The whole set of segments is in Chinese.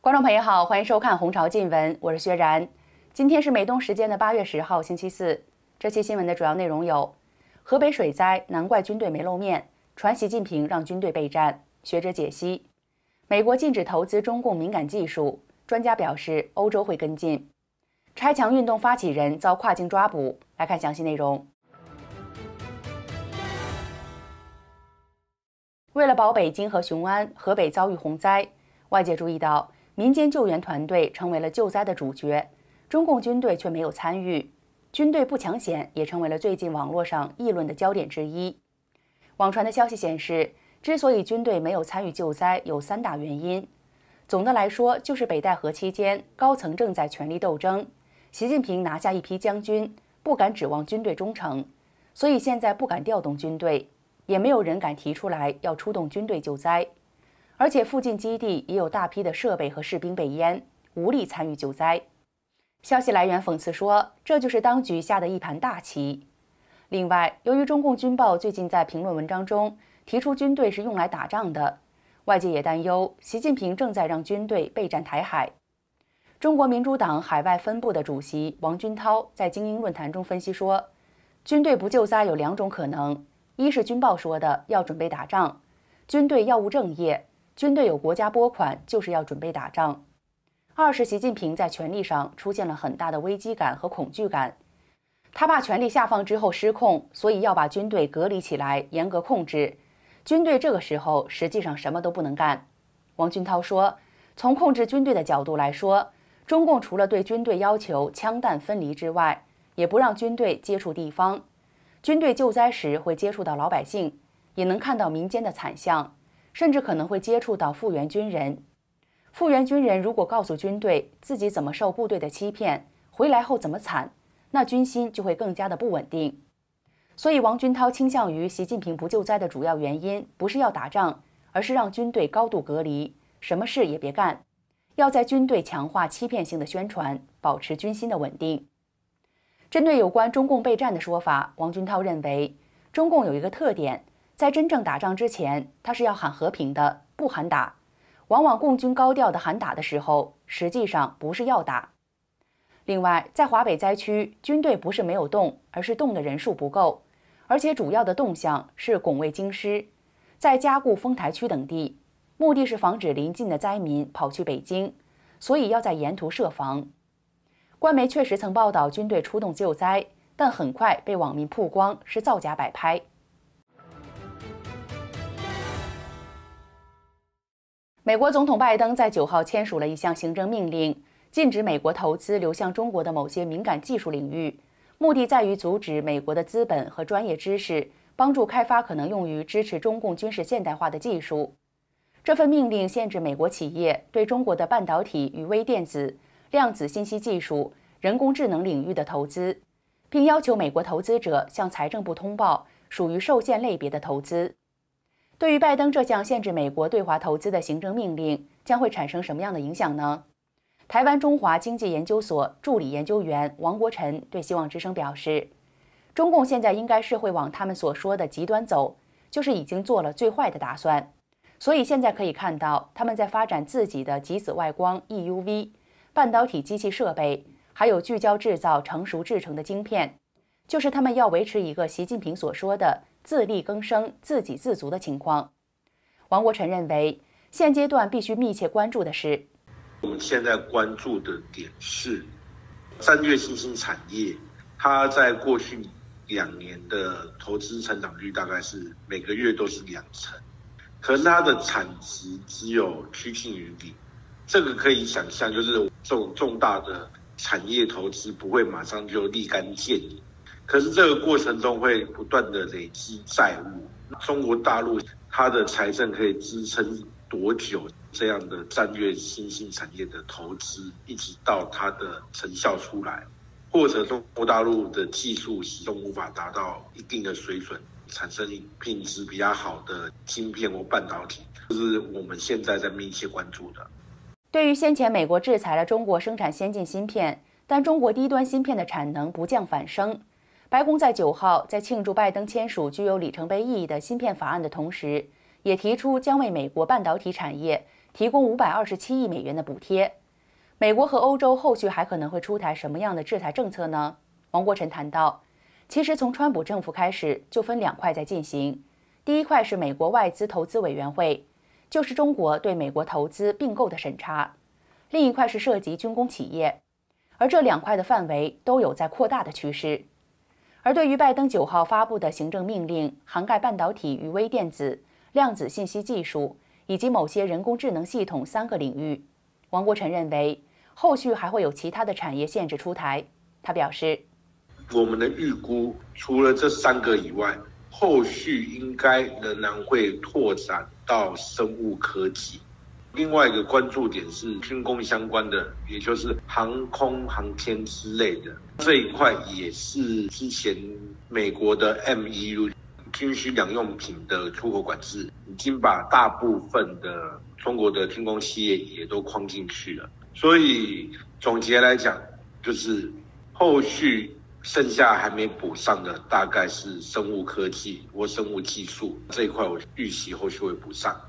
观众朋友好，欢迎收看《红潮进闻》，我是薛然。今天是美东时间的八月十号，星期四。这期新闻的主要内容有：河北水灾，难怪军队没露面；传习近平让军队备战。学者解析：美国禁止投资中共敏感技术，专家表示欧洲会跟进。拆墙运动发起人遭跨境抓捕。来看详细内容。为了保北京和雄安，河北遭遇洪灾，外界注意到。民间救援团队成为了救灾的主角，中共军队却没有参与。军队不抢险也成为了最近网络上议论的焦点之一。网传的消息显示，之所以军队没有参与救灾，有三大原因。总的来说，就是北戴河期间高层正在全力斗争，习近平拿下一批将军，不敢指望军队忠诚，所以现在不敢调动军队，也没有人敢提出来要出动军队救灾。而且附近基地也有大批的设备和士兵被淹，无力参与救灾。消息来源讽刺说，这就是当局下的一盘大棋。另外，由于中共军报最近在评论文章中提出军队是用来打仗的，外界也担忧习近平正在让军队备战台海。中国民主党海外分部的主席王军涛在精英论坛中分析说，军队不救灾有两种可能：一是军报说的要准备打仗，军队要务正业。军队有国家拨款，就是要准备打仗。二是习近平在权力上出现了很大的危机感和恐惧感，他怕权力下放之后失控，所以要把军队隔离起来，严格控制。军队这个时候实际上什么都不能干。王军涛说：“从控制军队的角度来说，中共除了对军队要求枪弹分离之外，也不让军队接触地方。军队救灾时会接触到老百姓，也能看到民间的惨象。”甚至可能会接触到复员军人。复员军人如果告诉军队自己怎么受部队的欺骗，回来后怎么惨，那军心就会更加的不稳定。所以，王军涛倾向于习近平不救灾的主要原因，不是要打仗，而是让军队高度隔离，什么事也别干，要在军队强化欺骗性的宣传，保持军心的稳定。针对有关中共备战的说法，王军涛认为，中共有一个特点。在真正打仗之前，他是要喊和平的，不喊打。往往共军高调的喊打的时候，实际上不是要打。另外，在华北灾区，军队不是没有动，而是动的人数不够，而且主要的动向是拱卫京师，在加固丰台区等地，目的是防止临近的灾民跑去北京，所以要在沿途设防。官媒确实曾报道军队出动救灾，但很快被网民曝光是造假摆拍。美国总统拜登在九号签署了一项行政命令，禁止美国投资流向中国的某些敏感技术领域，目的在于阻止美国的资本和专业知识帮助开发可能用于支持中共军事现代化的技术。这份命令限制美国企业对中国的半导体与微电子、量子信息技术、人工智能领域的投资，并要求美国投资者向财政部通报属于受限类别的投资。对于拜登这项限制美国对华投资的行政命令，将会产生什么样的影响呢？台湾中华经济研究所助理研究员王国臣对希望之声表示，中共现在应该是会往他们所说的极端走，就是已经做了最坏的打算。所以现在可以看到，他们在发展自己的极紫外光 （EUV） 半导体机器设备，还有聚焦制造成熟制成的晶片，就是他们要维持一个习近平所说的。自力更生、自给自足的情况，王国臣认为，现阶段必须密切关注的是，我们现在关注的点是，战略新兴产业，它在过去两年的投资成长率大概是每个月都是两成，可是它的产值只有趋近于零，这个可以想象，就是这种重大的产业投资不会马上就立竿见影。可是这个过程中会不断的累积债务，中国大陆它的财政可以支撑多久？这样的战略新兴产业的投资，一直到它的成效出来，或者中国大陆的技术始终无法达到一定的水准，产生品质比较好的芯片或半导体，这是我们现在在密切关注的。对于先前美国制裁了中国生产先进芯片。但中国低端芯片的产能不降反升。白宫在九号在庆祝拜登签署具有里程碑意义的芯片法案的同时，也提出将为美国半导体产业提供五百二十七亿美元的补贴。美国和欧洲后续还可能会出台什么样的制裁政策呢？王国成谈到，其实从川普政府开始就分两块在进行，第一块是美国外资投资委员会，就是中国对美国投资并购的审查；另一块是涉及军工企业，而这两块的范围都有在扩大的趋势。而对于拜登九号发布的行政命令，涵盖半导体与微电子、量子信息技术以及某些人工智能系统三个领域，王国成认为，后续还会有其他的产业限制出台。他表示，我们的预估除了这三个以外，后续应该仍然会拓展到生物科技。另外一个关注点是军工相关的，也就是航空航天之类的这一块，也是之前美国的 M E U 军需两用品的出口管制，已经把大部分的中国的军工企业也都框进去了。所以总结来讲，就是后续剩下还没补上的，大概是生物科技或生物技术这一块，我预期后续会补上。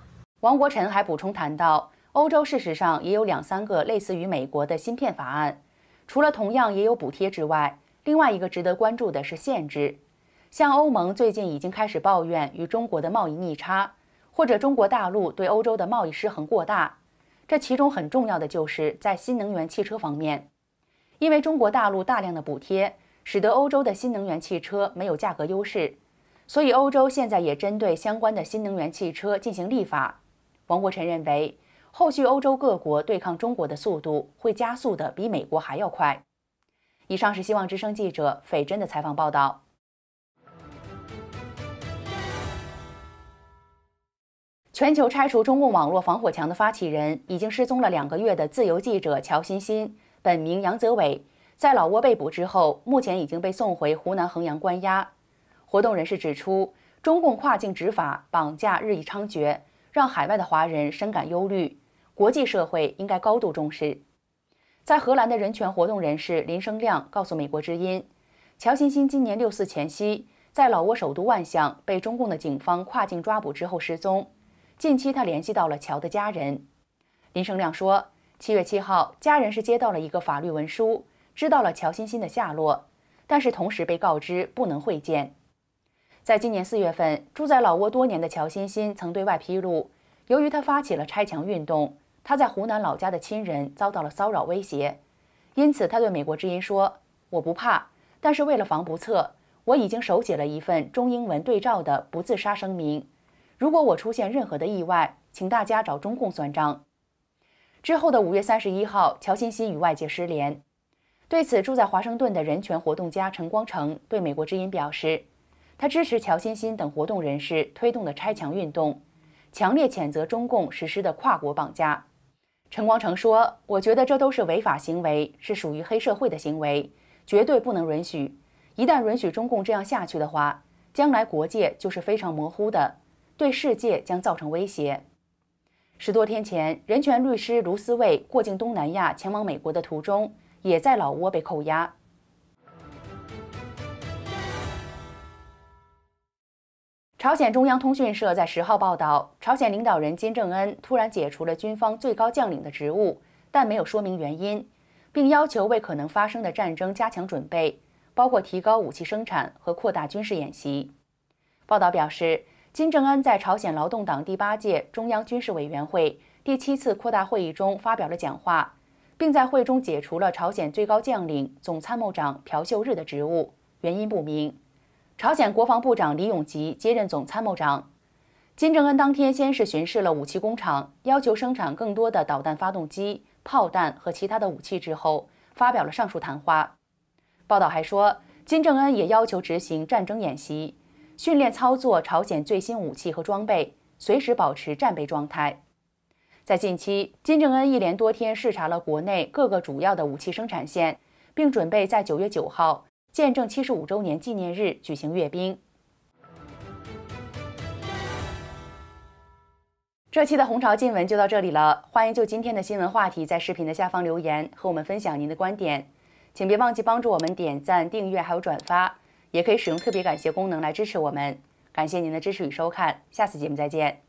王国成还补充谈到，欧洲事实上也有两三个类似于美国的芯片法案，除了同样也有补贴之外，另外一个值得关注的是限制。像欧盟最近已经开始抱怨与中国的贸易逆差，或者中国大陆对欧洲的贸易失衡过大。这其中很重要的就是在新能源汽车方面，因为中国大陆大量的补贴，使得欧洲的新能源汽车没有价格优势，所以欧洲现在也针对相关的新能源汽车进行立法。王国臣认为，后续欧洲各国对抗中国的速度会加速的比美国还要快。以上是希望之声记者斐真的采访报道。全球拆除中共网络防火墙的发起人，已经失踪了两个月的自由记者乔欣欣，本名杨泽伟，在老挝被捕之后，目前已经被送回湖南衡阳关押。活动人士指出，中共跨境执法、绑架日益猖獗。让海外的华人深感忧虑，国际社会应该高度重视。在荷兰的人权活动人士林生亮告诉美国之音，乔欣欣今年六四前夕在老挝首都万象被中共的警方跨境抓捕之后失踪。近期他联系到了乔的家人。林生亮说，七月七号，家人是接到了一个法律文书，知道了乔欣欣的下落，但是同时被告知不能会见。在今年四月份，住在老挝多年的乔欣欣曾对外披露，由于他发起了拆墙运动，他在湖南老家的亲人遭到了骚扰威胁，因此他对美国之音说：“我不怕，但是为了防不测，我已经手写了一份中英文对照的不自杀声明。如果我出现任何的意外，请大家找中共算账。”之后的五月三十一号，乔欣欣与外界失联。对此，住在华盛顿的人权活动家陈光诚对美国之音表示。他支持乔欣欣等活动人士推动的拆墙运动，强烈谴责中共实施的跨国绑架。陈光诚说：“我觉得这都是违法行为，是属于黑社会的行为，绝对不能允许。一旦允许中共这样下去的话，将来国界就是非常模糊的，对世界将造成威胁。”十多天前，人权律师卢思卫过境东南亚前往美国的途中，也在老挝被扣押。朝鲜中央通讯社在十号报道，朝鲜领导人金正恩突然解除了军方最高将领的职务，但没有说明原因，并要求为可能发生的战争加强准备，包括提高武器生产和扩大军事演习。报道表示，金正恩在朝鲜劳动党第八届中央军事委员会第七次扩大会议中发表了讲话，并在会中解除了朝鲜最高将领总参谋长朴秀日的职务，原因不明。朝鲜国防部长李永吉接任总参谋长。金正恩当天先是巡视了武器工厂，要求生产更多的导弹发动机、炮弹和其他的武器之后，发表了上述谈话。报道还说，金正恩也要求执行战争演习，训练操作朝鲜最新武器和装备，随时保持战备状态。在近期，金正恩一连多天视察了国内各个主要的武器生产线，并准备在九月九号。见证七十五周年纪念日举行阅兵。这期的红潮新闻就到这里了，欢迎就今天的新闻话题在视频的下方留言，和我们分享您的观点。请别忘记帮助我们点赞、订阅还有转发，也可以使用特别感谢功能来支持我们。感谢您的支持与收看，下次节目再见。